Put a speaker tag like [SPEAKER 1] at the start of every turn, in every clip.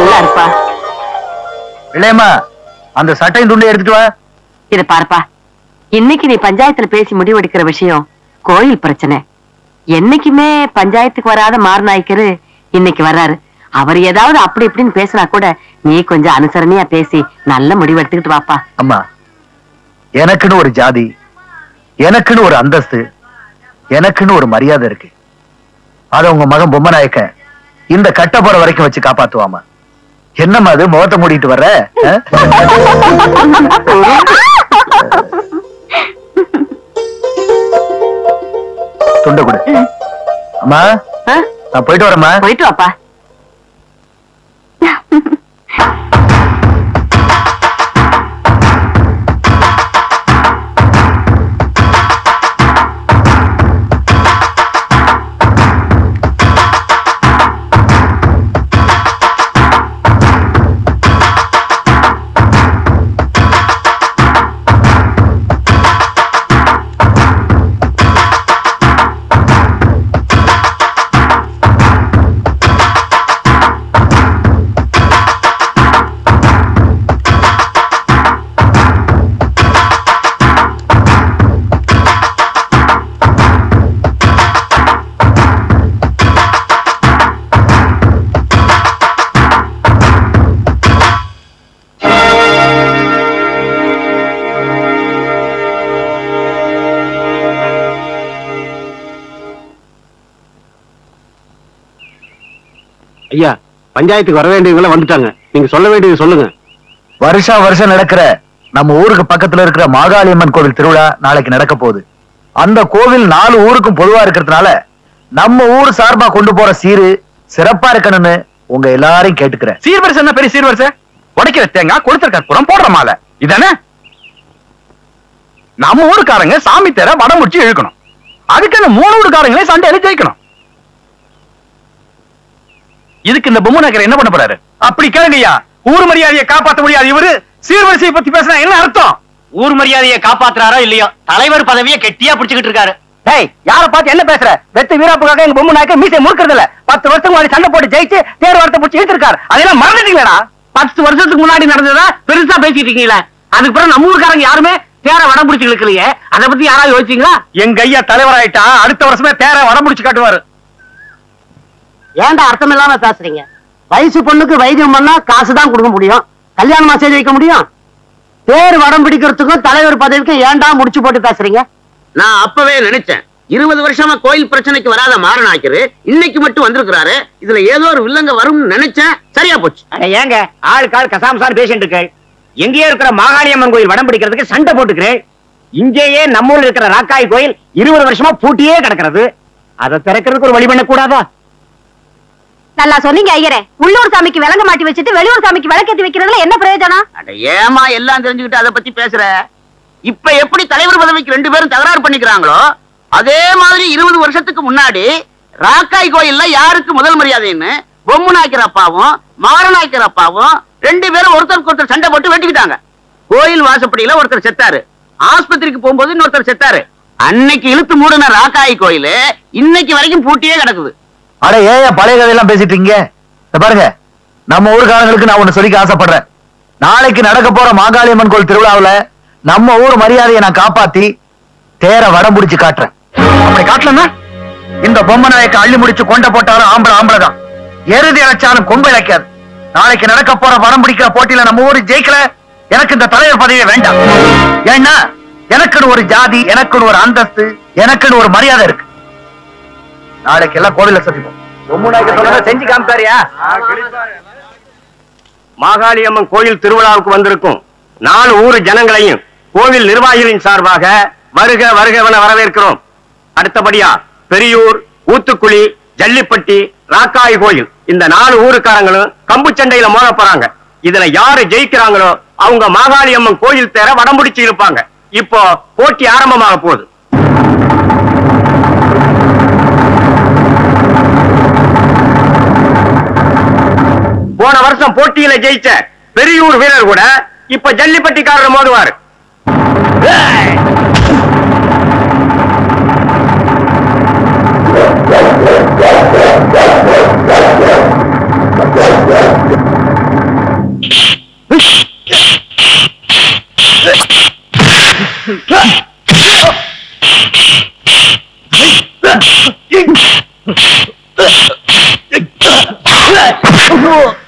[SPEAKER 1] நல்லா இருப்பா.
[SPEAKER 2] இல்லையம்மா அந்த சட்டையும் துண்டை எடுத்துட்டு வா.
[SPEAKER 1] இத பாருப்பா. இன்னைக்கு நீ பஞ்சாயத்துல பேசி முடிவெடுக்கிற விஷயம் கோயில் பிரச்சனை. என்னைக்குமே பஞ்சாயத்துக்கு வராத மாரநாயக்கரு இன்னைக்கு வர்றாரு. அவர் ஏதாவது அப்படி இப்படின்னு பேசினா கூட நீ கொஞ்சம் அனுசரணையா பேசி நல்ல முடிவு எடுத்துக்கிட்டு வாப்பா.
[SPEAKER 2] அம்மா எனக்குன்னு ஒரு ஜாதி எனக்குன்னு ஒரு அந்தஸ்து எனக்குன்னு ஒரு மரியாதை இருக்கு. அத உங்க மகன் பொம்மநாயக்க இந்த கட்ட போற வரைக்கும் வச்சு காப்பாத்துவாமா? என்னம்மா அது முகத்தை மூடிட்டு வர்ற? துண்டை கொடு அம்மா? நான் போயிட்டு வரேம்மா
[SPEAKER 1] போயிட்டு வாப்பா
[SPEAKER 3] பஞ்சாயத்துக்கு வர வேண்டியவங்க வந்துட்டாங்க. நீங்க சொல்ல வேண்டியது சொல்லுங்க.
[SPEAKER 2] வருஷா வருஷம் நடக்கிற நம்ம ஊருக்கு பக்கத்துல இருக்கிற மாகாளியம்மன் கோவில் திருவிழா நாளைக்கு நடக்க போகுது. அந்த கோவில் நாலு ஊருக்கும் பொதுவா இருக்கிறதுனால நம்ம ஊர் சார்பா கொண்டு போற சீரு சிறப்பா இருக்கணும்னு உங்க எல்லாரையும் கேட்டுக்கிறேன்.
[SPEAKER 4] சீர்வரிசை என்ன பெரிய சீர்வரிசை உடைக்கிற தேங்காய் கொடுத்துற கற்பூரம் போடுற மாலை. இதானே? நம்ம ஊருக்காரங்க சாமி தேர வடம் முடிச்சு இழுக்கணும். அதுக்கு அந்த மூணு ஊருக்காரங்களே சண்டையில ஜெயிக்கணும். இதுக்கு இந்த பொம்மை நகர் என்ன பண்ண போறாரு? அப்படி கேளுங்கய்யா. ஊர் மரியாதையை காப்பாற்ற முடியாது இவரு. சீர்வரிசையை பத்தி பேசினா என்ன அர்த்தம்?
[SPEAKER 5] ஊர் மரியாதையை காப்பாத்துறாரோ இல்லையோ? தலைவர் பதவியை கெட்டியா பிடிச்சுக்கிட்டு இருக்காரு.
[SPEAKER 3] டேய் யார பார்த்து என்ன பேசுற? வெத்து வீராப்புக்காக எங்க பொம்மை நாயக்க மீசை முறுக்கிறது இல்ல. பத்து வருஷத்துக்கு முன்னாடி சண்டை போட்டு ஜெயிச்சு தேர் வாரத்தை பிடிச்சி இழுத்திருக்காரு. அதெல்லாம் மறந்துட்டீங்களா
[SPEAKER 5] பத்து வருஷத்துக்கு முன்னாடி நடந்ததா பெருசா பேசிட்டு இருக்கீங்களா. அதுக்கு பிறகு நம்ம ஊருக்காரங்க யாருமே தேர வடம் பிடிச்சு இழுக்கலையே. அதை பத்தி யாராவது யோசிச்சீங்களா?
[SPEAKER 4] எங்க ஐயா தலைவராயிட்டா அடுத்த வருஷமே தேர வடம் முடிச்சு காட்டுவாரு.
[SPEAKER 5] ஏன்டா அர்த்தம் இல்லாம பேசுறீங்க? வயசு பொண்ணுக்கு வைத்தியம் பண்ணா காசு தான் கொடுக்க முடியும். கல்யாணமா செய்து வைக்க முடியும். பேர் வடம் பிடிக்கிறதுக்கும் தலைவர் பதவிக்கும் ஏன்டா முடிச்சு போட்டு பேசுறீங்க?
[SPEAKER 6] நான் அப்பவே நினைச்சேன். இருபது வருஷமா கோயில் பிரச்சனைக்கு வராத மாறனாக்கிரு இன்னைக்கு மட்டும் வந்திருக்கிறாரு இதுல ஏதோ ஒரு வில்லங்க வரும்னு நினைச்சேன் சரியா போச்சு.
[SPEAKER 5] ஏங்க ஆளுக்கு ஆள் கசாமசான் பேசிட்டு இருக்கு எங்கேயோ இருக்கிற மாகாளியம்மன் கோயில் வடம் பிடிக்கிறதுக்கு சண்டை போட்டுக்கிறேன். இங்கேயே நம்ம ஊர்ல இருக்கிற ராக்காய் கோயில் இருபது வருஷமா பூட்டியே கிடக்கிறது. அதை திறக்கிறதுக்கு ஒரு வழி பண்ண கூடாதா
[SPEAKER 7] நல்லா சொன்னீங்க ஐயரே. உள்ளூர் சாமிக்கு விளங்க மாட்டி வச்சுட்டு வெளியூர் சாமிக்கு விளக்கேத்தி வைக்கிறதுல என்ன பிரயோஜனம்?
[SPEAKER 6] அட ஏமா எல்லாம் தெரிஞ்சுக்கிட்டு அதை பத்தி பேசுற? இப்ப எப்படி தலைவர் பதவிக்கு ரெண்டு பேரும் தகராறு பண்ணிக்கிறாங்களோ அதே மாதிரி இருபது வருஷத்துக்கு முன்னாடி ராக்காய் கோயில்ல யாருக்கு முதல் மரியாதைன்னு பொம்மு நாய்க்கிற அப்பாவும் மாரநாய்க்கிற அப்பாவும் ரெண்டு பேரும் ஒருத்தருக்கு ஒருத்தர் சண்டை போட்டு வெட்டிக்கிட்டாங்க கோயில் வாசப்படியில ஒருத்தர் செத்தாரு. ஆஸ்பத்திரிக்கு போகும்போது இன்னொருத்தர் செத்தாரு. அன்னைக்கு இழுத்து மூடின ராக்காய் கோயில் இன்னைக்கு வரைக்கும் பூட்டியே கிடக்குது.
[SPEAKER 2] அட ஏன் பழைய கதையெல்லாம் பேசிட்டு இருக்கீங்க? பாருங்க. நம்ம ஊர்காரங்களுக்கு நான் ஒண்ணு சொல்லிக்க ஆசைப்படுறேன். நாளைக்கு நடக்க போற மாகாளியம்மன் கோயில் திருவிழாவில் நம்ம ஊர் மரியாதையை நான் காப்பாத்தி தேர வடம் பிடிச்சு காட்டுறேன். அப்படி காட்டலன்னா இந்த பொம்மை நாயக்க அள்ளி முடிச்சு கொண்ட போட்டாலும் ஆம்பளை ஆம்பளை தான் எருதி அழைச்சாலும் கொம்பு இழைக்காது. நாளைக்கு நடக்க போற வடம் பிடிக்கிற போட்டியில நம்ம ஊர் ஜெயிக்கல எனக்கு இந்த தலைவர் பதவியே வேண்டாம். ஏன்னா எனக்குன்னு ஒரு ஜாதி எனக்குன்னு ஒரு அந்தஸ்து எனக்குன்னு ஒரு மரியாதை இருக்கு. நாளைக்கு எல்லாம் கோவில சொன்னதை செஞ்சு காமிப்பாரியா?
[SPEAKER 3] மாகாளியம்மன் கோயில் திருவிழாவுக்கு வந்திருக்கும் நாலு ஊர் ஜனங்களையும் கோவில் நிர்வாகிகளின் சார்பாக வருக வருகவென வரவேற்கிறோம். அடுத்தபடியா பெரியூர் ஊத்துக்குழி ஜல்லிப்பட்டி ராக்காய் கோயில் இந்த நாலு ஊருக்காரங்களும் கம்பு சண்டையில மோத போறாங்க இதுல யாரு ஜெயிக்கிறாங்களோ அவங்க மாகாளியம்மன் கோயில் தேர வடம்பிடிச்சு இருப்பாங்க இப்போ போட்டி ஆரம்பமாக போகுது. போன வருஷம் போட்டியில ஜெயிச்ச பெரியூர் வீரர் கூட இப்ப ஜல்லிப்பட்டிக்காரர் மோதுவார் Oh!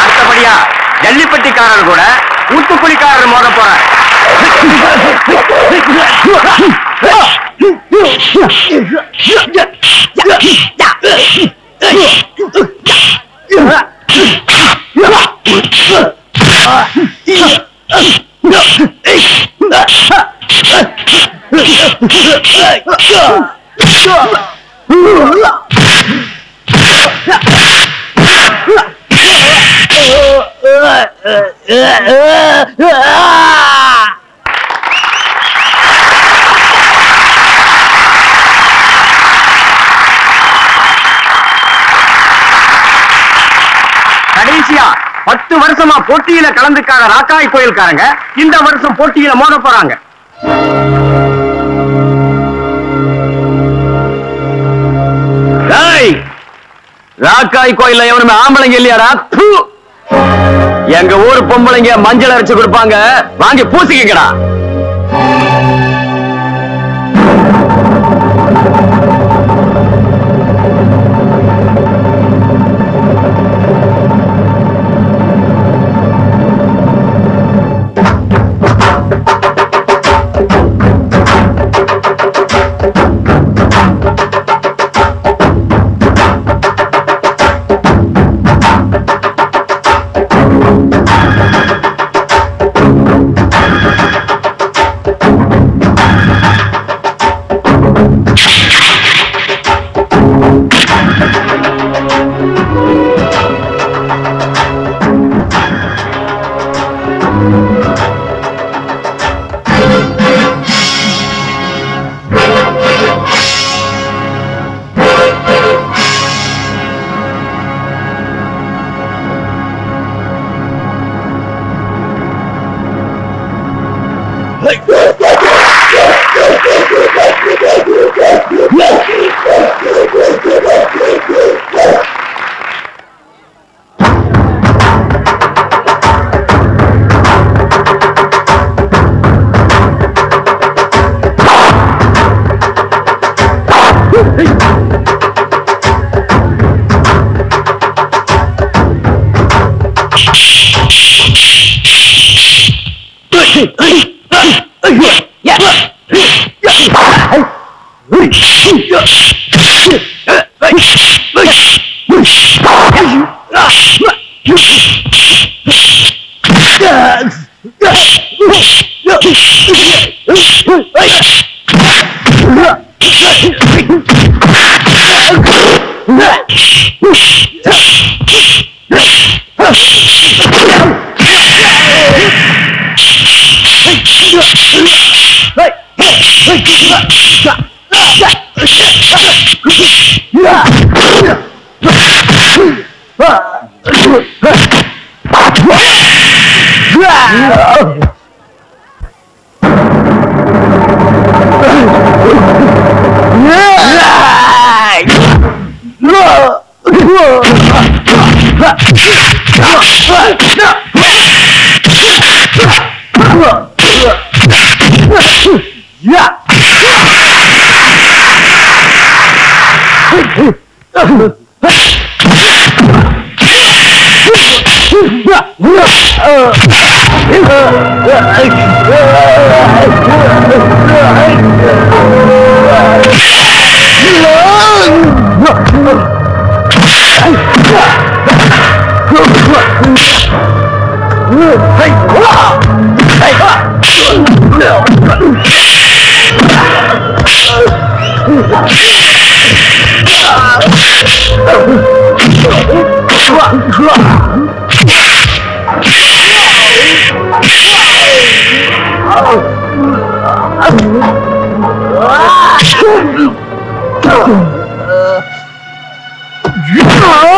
[SPEAKER 3] அடுத்தபடியா ஜல்லிப்பட்டிக்காரர் கூட ஊத்துக்குழிக்காரர் மோத போறார் கடைசியா பத்து வருஷமா போட்டியில கலந்துக்காத ராக்காய் கோயில்காரங்க இந்த வருஷம் போட்டியில மோத போறாங்க.
[SPEAKER 8] ராக்காய் கோயில்ல எவனுமே ஆம்பளைங்க இல்லையாடா? எங்க ஊர் பொம்பளைங்க மஞ்சள் அரைச்சு கொடுப்பாங்க. வாங்கி பூசிக்கங்கடா. No! Hey, what? Hey, what? No. Yeah!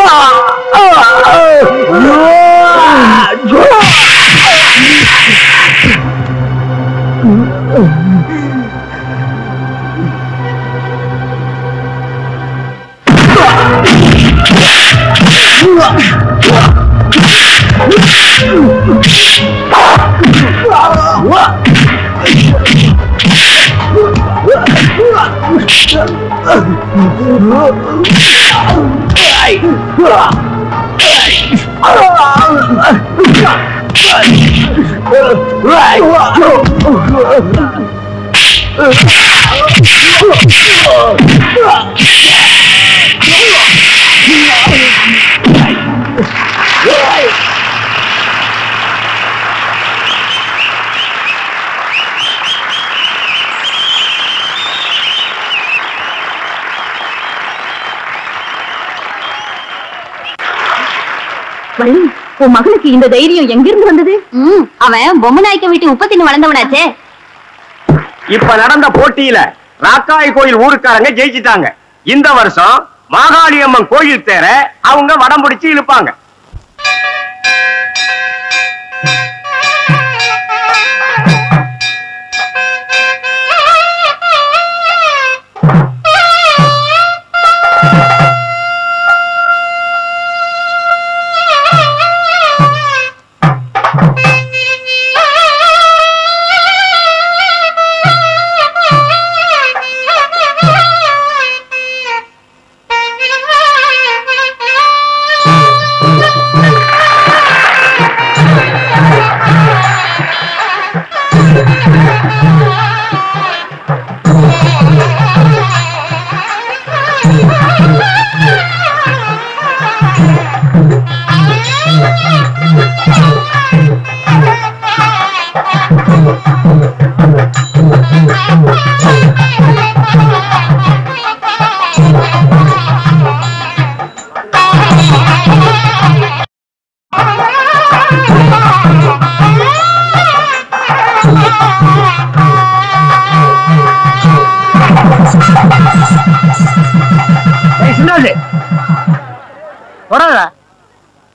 [SPEAKER 7] Oh, Valli உன் மகனுக்கு இந்த தைரியம் எங்கிருந்து வந்தது? அவன் பொம்மை நாய்க்க வீட்டு உப்ப தின்னு வளர்ந்தவனாச்சே.
[SPEAKER 3] இப்ப நடந்த போட்டியில ராக்காய் கோயில் ஊருக்காரங்க ஜெயிச்சிட்டாங்க. இந்த வருஷம் மாகாளியம்மன் கோயில் தேர அவங்க வடம் பிடிச்சு இழுப்பாங்க.
[SPEAKER 2] you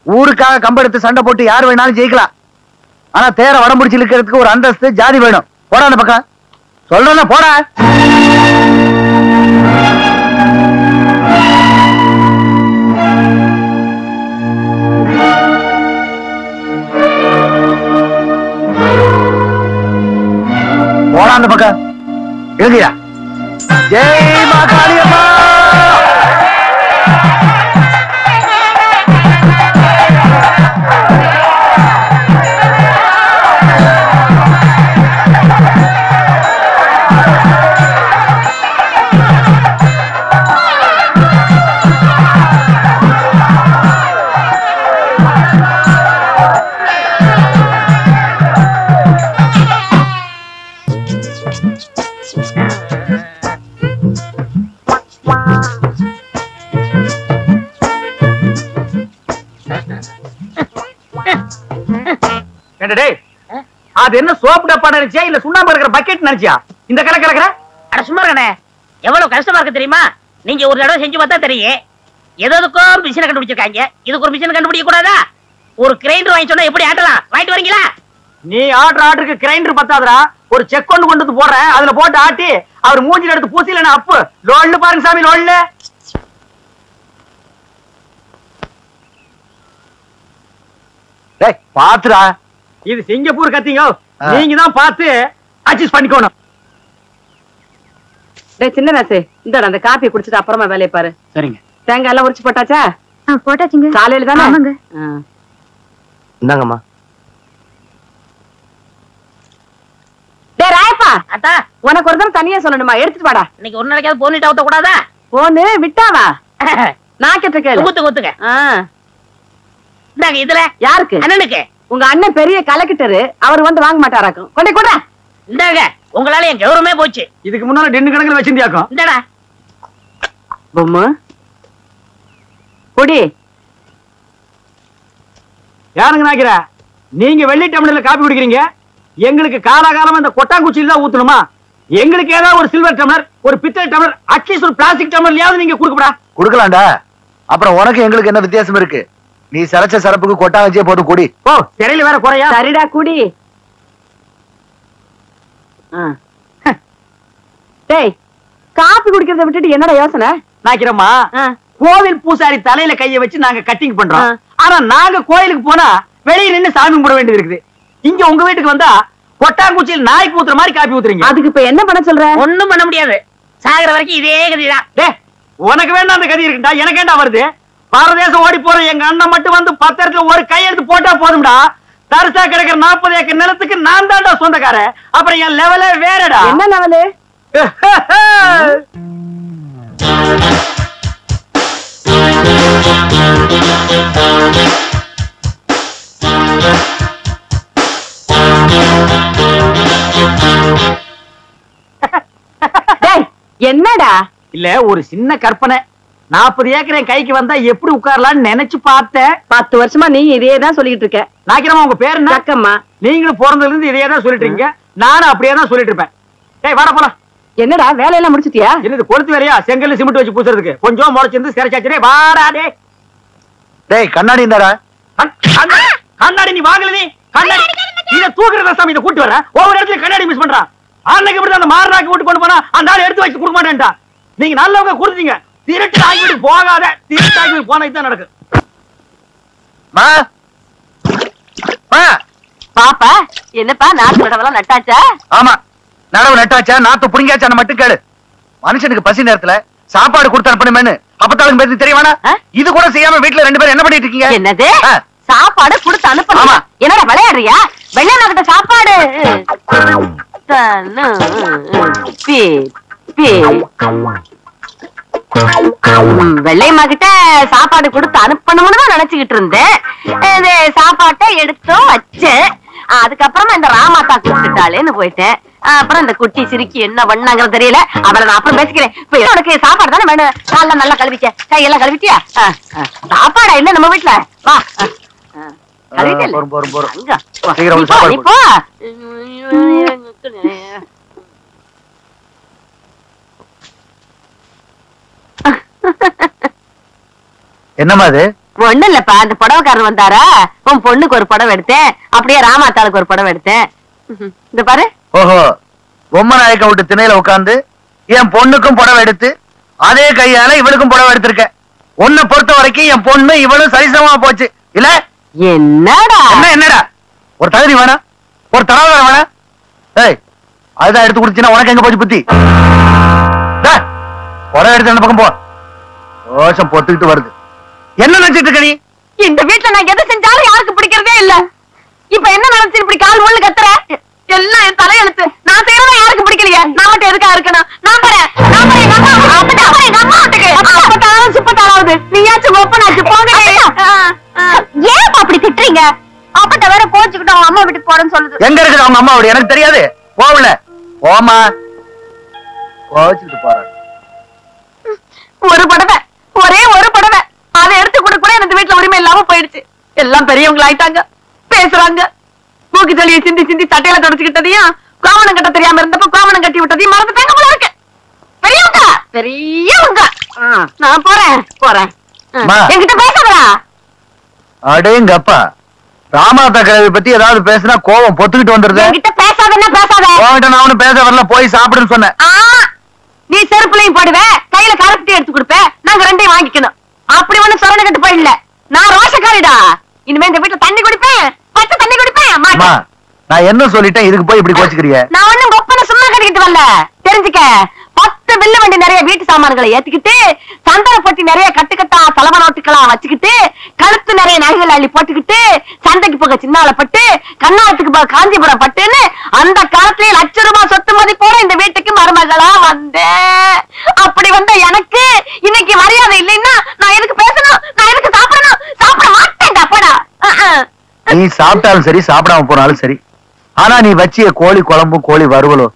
[SPEAKER 2] ஊருக்காக கம்பெடுத்து சண்டை போட்டு யார் வேணாலும் ஜெயிக்கலாம். ஆனா தேர வடம் பிடிச்சி இழுக்கிறதுக்கு ஒரு அந்தஸ்து ஜாதி வேணும். போடா அந்த பக்கம். சொல்றேன்னா போடா. போடா அந்த பக்கம். எழுதியா ஜெய் மா காளியம்மா
[SPEAKER 4] அது என்ன சோப்பு டப்பா நினைச்சியா? இல்ல சுண்ணாம்பு இருக்கிற பக்கெட் நினைச்சியா? இந்த கலை கலக்கிற
[SPEAKER 9] அட சும்மா இருக்கண்ணே எவ்வளவு கஷ்டமா இருக்கு தெரியுமா? நீங்க ஒரு தடவை செஞ்சு பார்த்தா தெரியும். எதுக்கோ மிஷினை கண்டுபிடிச்சிருக்காங்க. இதுக்கு ஒரு மிஷின் கண்டுபிடிக்க கூடாதா ஒரு கிரைண்டர் வாங்கி சொன்னா எப்படி ஆட்டலாம்? வாங்கிட்டு வரீங்களா?
[SPEAKER 4] நீ ஆர்டர் ஆர்டருக்கு கிரைண்டர் பத்தாதடா. ஒரு செக் கொண்டு கொண்டு வந்து போடுறேன். அதுல போட்டு ஆட்டி அவர் மூஞ்சில எடுத்து பூசில அப்பு. லோல்னு பாருங்க சாமி
[SPEAKER 2] டேய் பாத்துடா
[SPEAKER 4] இது சிங்கப்பூர் கத்திங்க. நீங்க தான் பார்த்து அட்ஜஸ்ட் பண்ணிக்கணும்.
[SPEAKER 10] டேய் சின்ன ராசு இந்த அந்த காப்பி குடிச்சிட்டு அப்புறமா வேலையை பாரு.
[SPEAKER 4] சரிங்க.
[SPEAKER 10] தேங்காய் எல்லாம் உரிச்சு போட்டாச்சா?
[SPEAKER 7] போட்டாச்சுங்க.
[SPEAKER 10] காலையில தானே?
[SPEAKER 7] ஆமாங்க.
[SPEAKER 2] இந்தாங்கம்மா.
[SPEAKER 10] டேய் ராயப்பா
[SPEAKER 9] அத்தா.
[SPEAKER 10] உனக்கு ஒரு தடவை தனியா சொல்லணுமா? எடுத்துட்டு வாடா.
[SPEAKER 9] இன்னைக்கு ஒரு நாளைக்காவது போனிட்டு ஊத்த கூடாதா?
[SPEAKER 10] போனு விட்டாவா? நான் கேட்ட கேளு
[SPEAKER 9] குத்து குத்துங்க
[SPEAKER 10] ஆ,
[SPEAKER 9] இந்தாங்க இதுல.
[SPEAKER 10] யாருக்கு?
[SPEAKER 9] அண்ணனுக்கு.
[SPEAKER 10] உங்க அண்ணன் பெரிய கலெக்டரு அவர் வந்து வாங்க மாட்டாராக்கும். கொண்டே கூட
[SPEAKER 9] இந்தாங்க உங்களால என் கௌரவமே போச்சு.
[SPEAKER 4] இதுக்கு முன்னால டென்னு கணக்குல வச்சிருந்தியாக்கும்?
[SPEAKER 9] இந்தாடா.
[SPEAKER 10] பொம்மு. கொடி.
[SPEAKER 4] யாருங்க நாக்கிற நீங்க வெள்ளி டம்ளர்ல காப்பி குடிக்கிறீங்க? எங்களுக்கு காலாகாலமா இந்த கொட்டாங்குச்சியில தான் ஊத்தணுமா? எங்களுக்கு ஏதாவது ஒரு சில்வர் டம்ளர் ஒரு பித்தளை டம்ளர் அட்லீஸ்ட் ஒரு பிளாஸ்டிக் டம்ளர்லயாவது நீங்க கொடுக்கப்படா.
[SPEAKER 2] கொடுக்கலாம்டா. அப்புறம் உனக்கு எங்களுக்கு என்ன வித்தியாசம் இருக்கு? நீ சரைச்ச சரப்புக்கு கொட்டா வச்சே போதும் குடி.
[SPEAKER 4] ஓ சிறையில வேற குறையா?
[SPEAKER 10] சரிடா குடி. ஆ.
[SPEAKER 1] டேய் காப்பி குடிக்கிறத விட்டுட்டு என்னடா யோசனை?
[SPEAKER 4] நாக்கிறோமா. கோவில் பூசாரி தலையில கைய வச்சு நாங்க கட்டிங் பண்றோம். ஆனா நாங்க கோயிலுக்கு போனா வெளிய நின்னு சாமி கும்பிட வேண்டியது இருக்குது. இங்க உங்க வீட்டுக்கு வந்தா கொட்டாங்குச்சியில் நாய்க்கு ஊத்துற மாதிரி காப்பி ஊத்துறீங்க.
[SPEAKER 1] அதுக்கு இப்ப என்ன பண்ண சொல்ற?
[SPEAKER 9] ஒண்ணும் பண்ண முடியாது. சாகுற வரைக்கும் இதே கதிதான்.
[SPEAKER 4] உனக்கு வேண்டாம் அந்த கதி இருக்குடா எனக்கு ஏண்டா வருது. பாரதேசம் ஓடி போற எங்க அண்ணன் மட்டும் வந்து பத்திரத்துல ஒரு கையெழுத்து போட்டா போதும்டா. தரிசா கிடக்கிற நாற்பது ஏக்கர் நிலத்துக்கு நான் தான்டா சொந்தக்காரன். அப்புறம் என் லெவலே வேறடா.
[SPEAKER 1] என்ன லெவலு என்னடா?
[SPEAKER 4] இல்ல ஒரு சின்ன கற்பனை. நாற்பது ஏக்கர் என் கைக்கு வந்தா எப்படி உட்காரலாம்னு நினைச்சு பார்த்தேன்.
[SPEAKER 1] பத்து வருஷமா நீ இதே தான் சொல்லிட்டு இருக்க.
[SPEAKER 4] நாக்கிரமா உங்க பேர் என்ன?
[SPEAKER 1] அக்கம்மா
[SPEAKER 4] நீங்களும் பிறந்ததுல இருந்து தான் சொல்லிட்டு இருக்கீங்க நானும் அப்படியே தான் சொல்லிட்டு இருப்பேன் டேய் வாடா போலாம்.
[SPEAKER 1] என்னடா வேலையெல்லாம் முடிச்சிட்டியா?
[SPEAKER 4] என்னது கொளுத்து வேறையா செங்கல் சிமெண்ட் வச்சு பூசுறதுக்கு. கொஞ்சம் முளைச்சிருந்து சிறைச்சாச்சு வாடா டே
[SPEAKER 2] டேய் கண்ணாடி இந்தாடா.
[SPEAKER 4] கண்ணாடி நீ வாங்கல நீ. கண்ணாடி. இத தூக்குறத சாமி இத கூட்டி வர? ஒவ்வொரு இடத்துல கண்ணாடி மிஸ் பண்றான் அன்னைக்கு இப்படி அந்த மாரனாக்கு விட்டு கொண்டு போனா அந்த ஆள் எடுத்து வச்சு கொடுக்க மாட்டேன்டா நீங்க நல்லவங்க கொடுத்தீங்க. திருட்டு ஆகிவிட்டு போகாத. திருட்டு ஆகிவிட்டு போனா தான் நடக்கும்.
[SPEAKER 1] பாப்பா என்னப்பா நாட்டு நடவெல்லாம் நட்டாச்சா?
[SPEAKER 2] ஆமா. நடவு நட்டாச்சா நாத்து புடிங்காச்சான்னு மட்டும் கேளு. மனுஷனுக்கு பசி நேரத்துல சாப்பாடு கொடுத்து அனுப்பணுமேனு அப்பத்தாளுக்கு பேசி தெரியவானா? இது கூட செய்யாம வீட்டுல ரெண்டு பேரும் என்ன பண்ணிட்டு இருக்கீங்க?
[SPEAKER 1] என்னது. சாப்பாடு கொடுத்து அனுப்பணும். என்னடா விளையாடுறியா? வெள்ளை கிட்ட சாப்பாடு. தன்னு, பி, பி. வெள்ளையம்மா கிட்ட சாப்பாடு கொடுத்து அனுப்பணும்னு தான் நினைச்சுக்கிட்டு இருந்தேன். இது சாப்பாட்டை எடுத்தும் வச்சேன். அதுக்கப்புறமா இந்த ராமாத்தா கூப்பிட்டுட்டாளேன்னு போயிட்டேன். அப்புறம் இந்த குட்டி சிரிக்கி என்ன பண்ணாங்கிறது தெரியல. அவளை நான் அப்புறம் பேசிக்கிறேன். இப்ப உனக்கு சாப்பாடு தானே வேணும்? காலைல நல்லா கழுவிக்க. கையெல்லாம் கழுவிட்டியா. சாப்பாடா இல்ல நம்ம வீட்டுல வா ஆ, ஆ. கழுவிட்டே இல்ல?
[SPEAKER 2] போறோம், போறோம், போறோம்.
[SPEAKER 1] அங்க, வா.
[SPEAKER 2] சீக்கிரம்
[SPEAKER 1] நீ
[SPEAKER 2] வந்து
[SPEAKER 1] போ,
[SPEAKER 2] சாப்பாடு
[SPEAKER 1] நீ போ.
[SPEAKER 2] என்னம்மா அது?
[SPEAKER 1] ஒண்ணு இல்லப்பா அந்த புடவைக்காரர் வந்தாரா? உன் பொண்ணுக்கு ஒரு புடவை எடுத்தேன். அப்படியே ராமாத்தாளுக்கு ஒரு புடவை எடுத்தேன். இந்த பாரு.
[SPEAKER 2] ஓஹோ பொம்மை நாயக்கம் விட்டு திணையில உட்கார்ந்து என் பொண்ணுக்கும் புடவை எடுத்து அதே கையால இவளுக்கும் புடவை எடுத்திருக்க. உன்னை பொறுத்த வரைக்கும் என் பொண்ணு இவளும் சரிசமமா போச்சு. இல்ல?
[SPEAKER 1] என்னடா?
[SPEAKER 2] என்ன என்னடா? ஒரு தகுதி வேணாம் ஒரு தரவாரம் வேணாம் ஏய் அதுதான் எடுத்து குடிச்சுன்னா உனக்கு எங்க போச்சு புத்தி? புடவை எடுத்து அந்த பக்கம் போ. ரோஷம் பொத்துக்கிட்டு வருது. என்ன நினைச்சிட்டு இருக்க நீ?
[SPEAKER 1] இந்த வீட்டுல நான் எதை செஞ்சாலும் யாருக்கு பிடிக்கிறதே இல்ல. இப்ப என்ன நினைச்சு இப்படி கால் முள்ளு கத்துற? எல்லாம் என் தலையெழுத்து. நான் செய்யறத யாருக்கு பிடிக்கலையே? நான் மட்டும் எதுக்கா இருக்கணும்? நான் எங்க அம்மா அப்பதான் பாரு எங்க அம்மா வீட்டுக்கு. நீயாச்சும் ஒப்பனாச்சு. போங்க. ஏன் அப்படி திட்டுறீங்க? அப்பட்ட வேற கோச்சுக்கிட்டு அவங்க அம்மா வீட்டுக்கு போறேன்னு சொல்லுது.
[SPEAKER 2] எங்க இருக்குது அவங்க அம்மா அப்படி எனக்கு தெரியாது. போகல. போமா கோச்சுக்கிட்டு போறாங்க
[SPEAKER 1] ஒரு படவை. ஒரே ஒரு படவை. அதை எடுத்து கொடுக்க கூட எனக்கு வீட்டுல உரிமை இல்லாம போயிடுச்சு. எல்லாம் பெரியவங்க ஆயிட்டாங்க பேசுறாங்க. மூக்கு சளியை சிந்தி சிந்தி சட்டையில தொடச்சுக்கிட்டதையும் கோவணம் கட்ட தெரியாம இருந்தப்ப கோவணம் கட்டி விட்டதையும் மறந்துட்டாங்க போல இருக்கு. பெரியவங்க பெரியவங்க. நான் போறேன் போறேன். என்கிட்ட பேசாதடா.
[SPEAKER 2] அடேங்கப்பா ராமாத்தா கிழவி பத்தி ஏதாவது பேசினா கோவம் பொத்துக்கிட்டு வந்துருது.
[SPEAKER 1] என்கிட்ட பேசாதன்னா பேசாத.
[SPEAKER 2] உன்கிட்ட நான் ஒண்ணும் பேச வரல போய் சாப்பிடுன்னு சொன்னேன்.
[SPEAKER 1] ஆ, நீ செருப்புலையும் போடுவ கையில கரப்பட்டி எடுத்து கொடுப்ப நாங்க ரெண்டையும் வாங்கிக்கணும். அப்படி ஒண்ணு சொரண கட்டு போயிடல நான் ரோஷக்காரிடா. இனிமே இந்த வீட்டுல தண்ணி குடிப்பேன் பச்சை தண்ணி குடிப்பேன்
[SPEAKER 2] நான் என்ன சொல்லிட்டேன்? இதுக்கு போய் இப்படி கோச்சுக்கிறிய
[SPEAKER 1] நான் ஒண்ணும் கொப்பனை சும்மா கட்டிக்கிட்டு வரல. தெரிஞ்சுக்க. பத்து வில்ல வண்டி நிறைய வீட்டு சாமான்களை ஏத்துக்கிட்டு சந்தனப்பட்டி நிறைய கட்டுக்கட்டா செலவ நோட்டுகளா வச்சுக்கிட்டு கழுத்து நிறைய நகைகள் அள்ளி போட்டுக்கிட்டு சந்தைக்கு போக சின்னால பட்டு கண்ணாத்துக்கு போக காஞ்சிபுரம் பட்டுன்னு அந்த காலத்திலேயே லட்ச ரூபாய் சொத்து மதிப்போட இந்த வீட்டுக்கு மருமகளா வந்தேன் அப்படி வந்த எனக்கு இன்னைக்கு மரியாதை இல்லைன்னா நான் எதுக்கு பேசணும்? நான் எதுக்கு சாப்பிடணும்? சாப்பிட மாட்டேன்டா போடா
[SPEAKER 2] நீ சாப்பிட்டாலும் சரி சாப்பிடாம போனாலும் சரி. ஆனா நீ வச்சிய கோழி குழம்பும் கோழி வறுவலும்.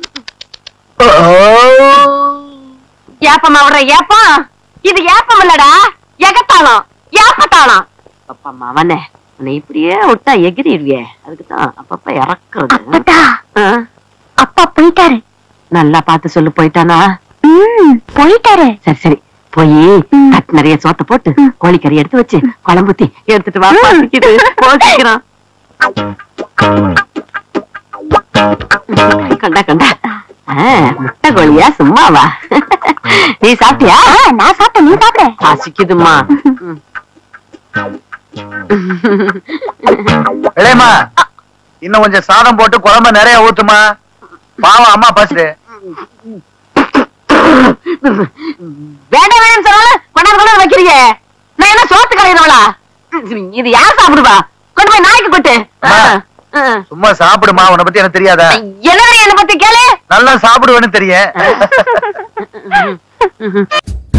[SPEAKER 1] ஏப்பமா விடுற ஏப்பம். இது ஏப்பம் இல்லடா எகத்தாளம் ஏப்பத்தாளம். அப்பா மவனே உன்னை இப்படியே விட்டா எகிரிடுவியே. அதுக்குதான் அப்பப்ப இறக்குறது?
[SPEAKER 7] அப்பா போயிட்டாரு.
[SPEAKER 1] நல்லா பார்த்து சொல்லு போயிட்டானா?
[SPEAKER 7] போயிட்டாரு.
[SPEAKER 1] சரி சரி போய் தட்டு நிறைய சோத்த போட்டு கோழிக்கறி எடுத்து வச்சு குழம்புத்தி எடுத்துட்டு வா போசிக்கிறான் கண்டா கண்டா. முட்டை கோழியா சும்மாவா? நீ சாப்பிட்டியா?
[SPEAKER 7] நான் சாப்பிட்டேன். நீ சாப்பிட.
[SPEAKER 1] பசிக்குதுமா
[SPEAKER 2] இளையம்மா இன்னும் கொஞ்சம் சாதம் போட்டு குழம்பு நிறைய ஊத்துமா பாவம் அம்மா பசிட்டு
[SPEAKER 1] வேண்டாம் வேண்டாம் சொன்னாலும் கொண்டாந்து கொண்டாந்து வைக்கிறீங்க. நான் என்ன சோத்து கலையிறவளா இது யார் சாப்பிடுவா? கொண்டு போய் நாய்க்கு கொட்டு.
[SPEAKER 2] சும்மா சாப்பிடுமா உன்னை பத்தி எனக்கு தெரியாதா?
[SPEAKER 1] என்ன பத்தி? கேளு.
[SPEAKER 2] நல்லா சாப்பிடுவேன்னு தெரியும்.